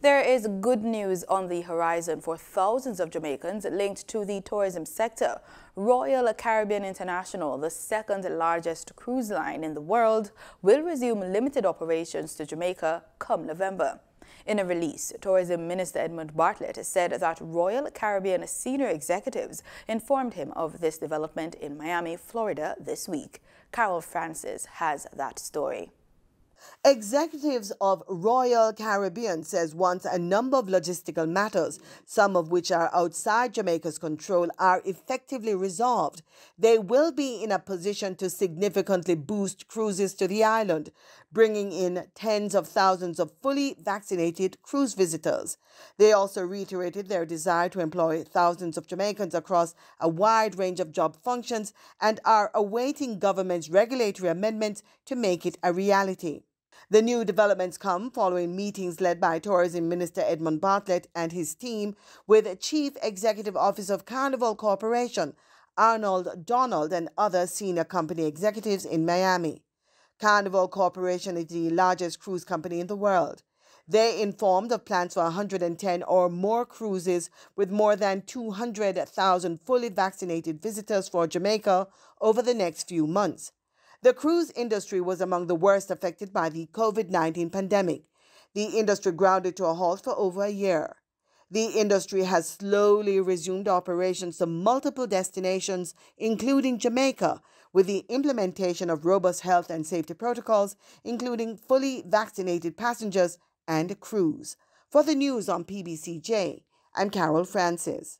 There is good news on the horizon for thousands of Jamaicans linked to the tourism sector. Royal Caribbean International, the second largest cruise line in the world, will resume limited operations to Jamaica come November. In a release, Tourism Minister Edmund Bartlett said that Royal Caribbean senior executives informed him of this development in Miami, Florida this week. Carol Francis has that story. Executives of Royal Caribbean says once a number of logistical matters, some of which are outside Jamaica's control, are effectively resolved, they will be in a position to significantly boost cruises to the island, bringing in tens of thousands of fully vaccinated cruise visitors. They also reiterated their desire to employ thousands of Jamaicans across a wide range of job functions and are awaiting government's regulatory amendments to make it a reality. The new developments come following meetings led by Tourism Minister Edmund Bartlett and his team with Chief Executive Officer of Carnival Corporation, Arnold Donald, and other senior company executives in Miami. Carnival Corporation is the largest cruise company in the world. They informed of plans for 110 or more cruises with more than 200,000 fully vaccinated visitors for Jamaica over the next few months. The cruise industry was among the worst affected by the COVID 19 pandemic. The industry grounded to a halt for over a year. The industry has slowly resumed operations to multiple destinations, including Jamaica, with the implementation of robust health and safety protocols, including fully vaccinated passengers and crews. For the news on PBCJ, I'm Carol Francis.